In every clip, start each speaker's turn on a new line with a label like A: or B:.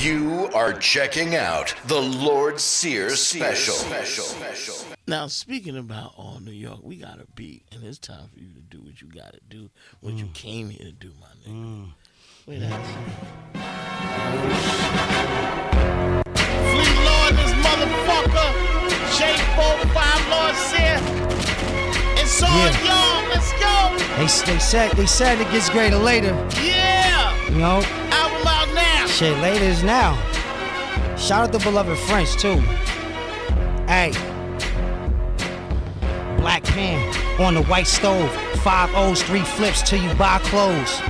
A: You are checking out the Lord Sear's special.
B: Now, speaking about all New York, we got a beat, and it's time for you to do what you got to do, what you mm. came here to do, my nigga. Mm. Wait, that's Flee Lord, this motherfucker. Shade 45 Lord Sear. It's all
C: Yeah.
B: y'all. Let's go.
C: They, they said they said it gets greater later.
B: Yeah.
C: You know,
B: Album out now.
C: Shit later is now. Shout out to beloved French too. Hey, Black Pan on the white stove. Five O's, three flips till you buy clothes.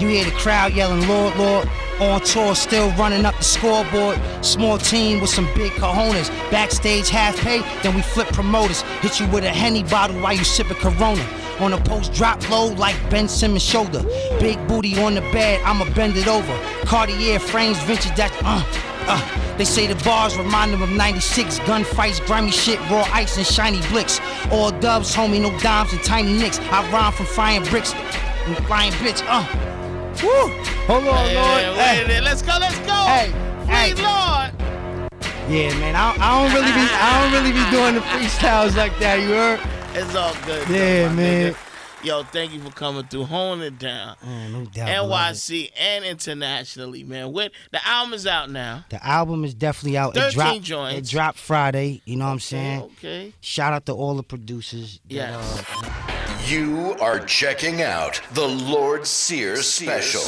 C: You hear the crowd yelling, Lord, Lord. On tour, still running up the scoreboard. Small team with some big cojones. Backstage half pay, then we flip promoters. Hit you with a Henny bottle while you sip a Corona. On a post drop low like Ben Simmons' shoulder. Big booty on the bed, I'ma bend it over. Cartier frames, vintage that, uh, uh. They say the bars remind them of 96. Gunfights, grimy shit, raw ice and shiny blicks. All dubs, homie, no dimes and tiny nicks. I rhyme from frying bricks and flying bitch, uh. Woo! Hold on,
B: Hey,
C: Lord.
B: wait
C: Hey.
B: a minute. Let's go. Let's go.
C: Hey, hey.
B: Lord.
C: Yeah, man, I, I don't really be I don't really be doing the freestyles like that. You heard?
B: It's all good. though,
C: Yeah,
B: my
C: man.
B: nigga. Yo, thank you for coming through, holding it down.
C: Oh, no doubt. beloved.
B: NYC and internationally, man. When the album is out now.
C: The album is definitely out.
B: 13
C: it dropped,
B: joints.
C: It dropped Friday. You know what I'm saying?
B: Okay.
C: Shout out to all the producers. that,
B: Yeah.
C: uh,
A: You are checking out the Lord Sear's special.